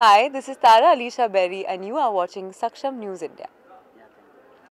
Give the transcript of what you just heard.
Hi, this is Tara Alicia Berry and you are watching Saksham News India.